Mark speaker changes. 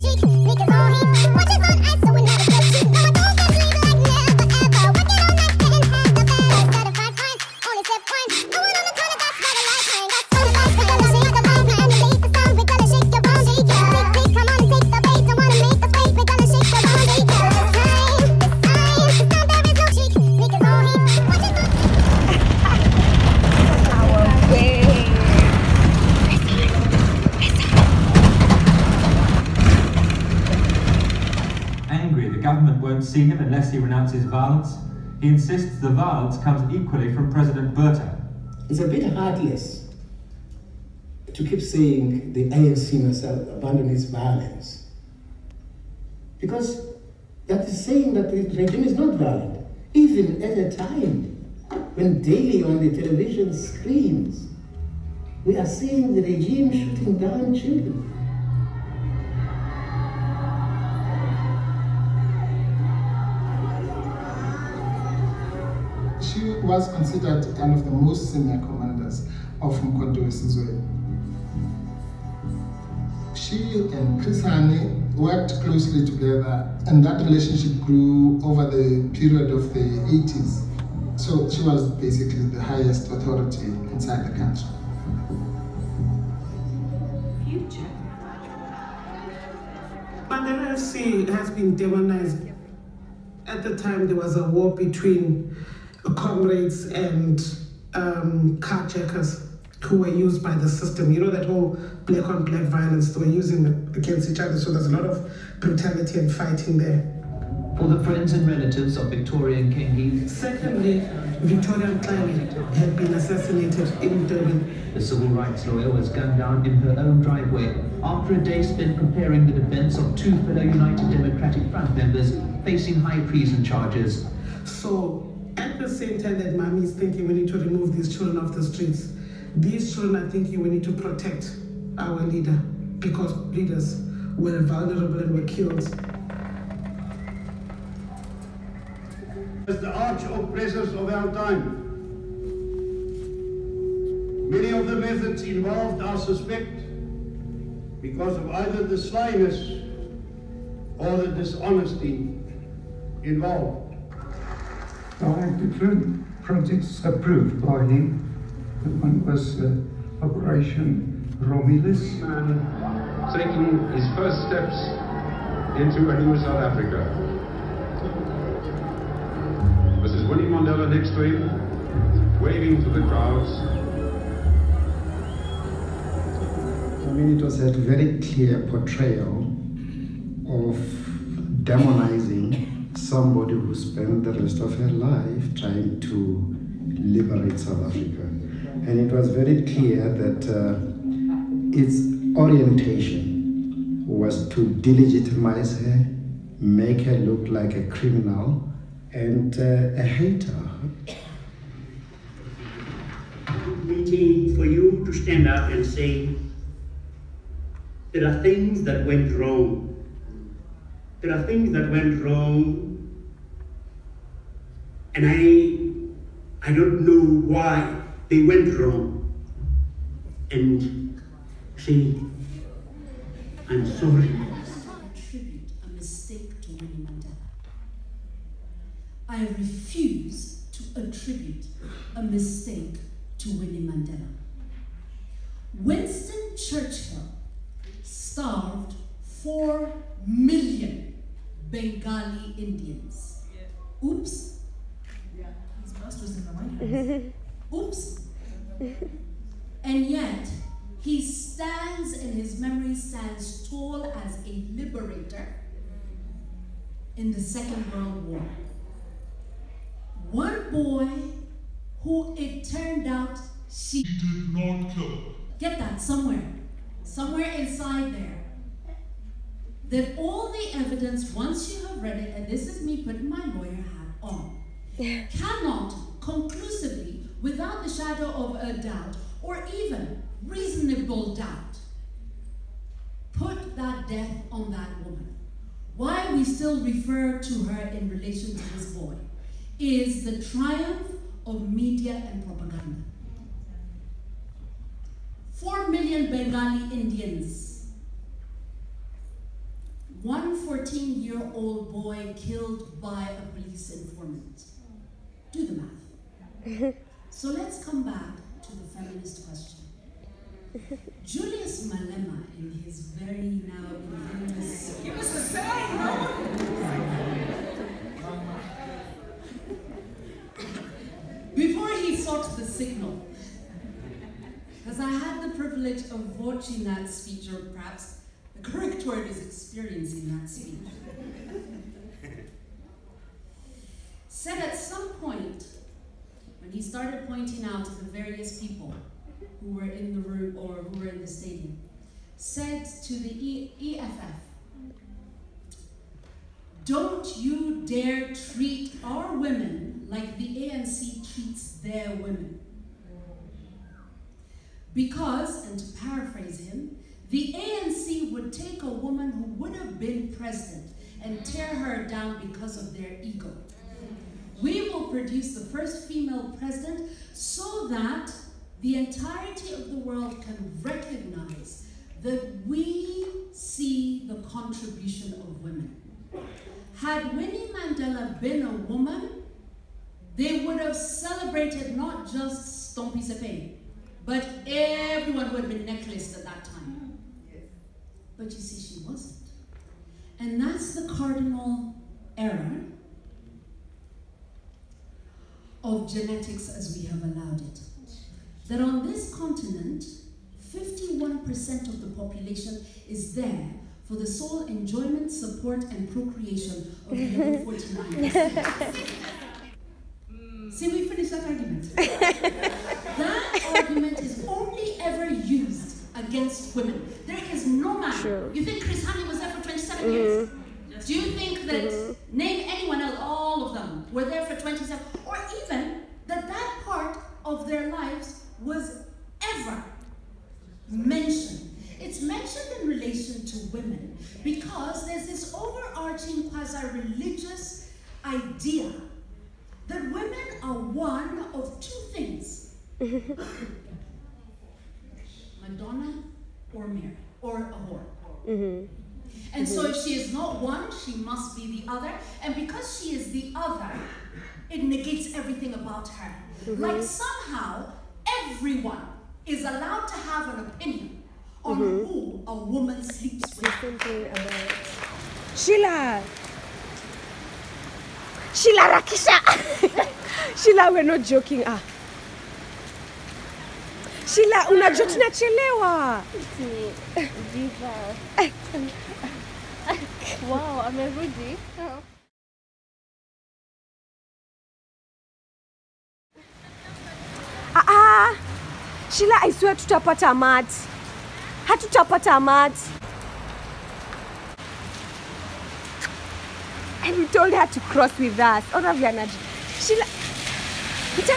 Speaker 1: Take The government won't see him unless he renounces violence. He insists the violence comes equally from President Botha.
Speaker 2: It's a bit heartless to keep saying the ANC must abandon its violence. Because that is saying that the regime is not violent, even at a time when daily on the television screens we are seeing the regime shooting down children.
Speaker 3: She was considered one of the most senior commanders of Umkhonto weSizwe. She and Chris Hani worked closely together and that relationship grew over the period of the 80s. So she was basically the highest authority inside the country.
Speaker 4: Future. But the has been demonized. At the time, there was a war between comrades and um, carjackers who were used by the system. You know that whole black on black violence they were using against each other. So there's a lot of brutality and fighting there.
Speaker 5: For the friends and relatives of Victoria and Mxenge,
Speaker 4: Secondly, Victoria Mxenge had been assassinated in Durban.
Speaker 5: the civil rights lawyer was gunned down in her own driveway after a day spent preparing the defense of two fellow United Democratic Front members facing high treason charges.
Speaker 4: So at the same time that mommy is thinking we need to remove these children off the streets, these children are thinking we need to protect our leader because leaders were vulnerable and were killed.
Speaker 6: as the arch oppressors of our time. Many of the methods involved are suspect because of either the slyness or the dishonesty involved.
Speaker 7: I have different projects approved by him. The one was uh, Operation Romulus.
Speaker 8: man taking his first steps into a new South Africa. Mrs. Winnie Mandela next to him, waving to the crowds.
Speaker 9: I mean, it was a very clear portrayal of demonizing somebody who spent the rest of her life trying to liberate South Africa. And it was very clear that uh, its orientation was to delegitimize her, make her look like a criminal and uh, a hater.
Speaker 10: meeting for you to stand up and say, there are things that went wrong. There are things that went wrong, and I, I don't know why they went wrong. And say, I'm sorry.
Speaker 11: attribute a mistake to Winnie Mandela. I refuse to attribute a mistake to Winnie Mandela. Winston Churchill starved 4 million Bengali Indians. Oops. His bust was in the White House. Oops. And yet, he stands and his memory stands tall as a liberator in the Second World War. One boy who it turned out she did not kill. Get that somewhere, somewhere inside there. That all the evidence, once you have read it, and this is me putting my lawyer hat on, cannot conclusively, without the shadow of a doubt, or even reasonable doubt, put that death on that woman. Why we still refer to her in relation to this boy is the triumph of media and propaganda. Four million Bengali Indians one 14 year old boy killed by a police informant. Do the math. so let's come back to the feminist question. Julius Malema, in his very now infamous.
Speaker 4: Give us the same, no?
Speaker 11: Before he sought the signal, because I had the privilege of watching that speech, or perhaps the correct word is experiencing that speech, said at some point, when he started pointing out to the various people who were in the room or who were in the stadium, said to the e- EFF, don't you dare treat our women like the ANC treats their women. Because, and to paraphrase him, the ANC would take a woman who would have been president and tear her down because of their ego. We will produce the first female president so that the entirety of the world can recognize that we see the contribution of women. Had Winnie Mandela been a woman, they would have celebrated not just Stompie Seipei, but everyone who had been necklaced at that time. But you see, she wasn't. And that's the cardinal error of genetics as we have allowed it. That on this continent, 51% of the population is there for the sole enjoyment, support, and procreation of the other 49. See, we finished that argument. that argument is only ever used against women. There is man.
Speaker 12: True.
Speaker 11: You think Chris Hani was there for 27
Speaker 12: Mhm.
Speaker 11: years? Do you think that,
Speaker 12: Mhm.
Speaker 11: name anyone else, all of them were there for 27, or even that that part of their lives was ever mentioned? It's mentioned in relation to women because there's this overarching quasi religious idea that women are one of two things Madonna or Mary, or a whore.
Speaker 12: Mm-hmm.
Speaker 11: And so if she is not one, she must be the other. And because she is the other, it negates everything about her.
Speaker 12: Mhm.
Speaker 11: Like somehow everyone is allowed to have an opinion on
Speaker 12: Mhm.
Speaker 11: who a woman sleeps with.
Speaker 12: Sheila! Sheila Rakisha! Sheila, we're not joking. Ah. Sheila, unajua tunachelewa.
Speaker 13: Wow, amerudi.
Speaker 12: Ah, ah. Sheila, I swear tutapata mat. Hatutapata mat. And we told her to cross with us. Ona vile anaji. Sheila, nita,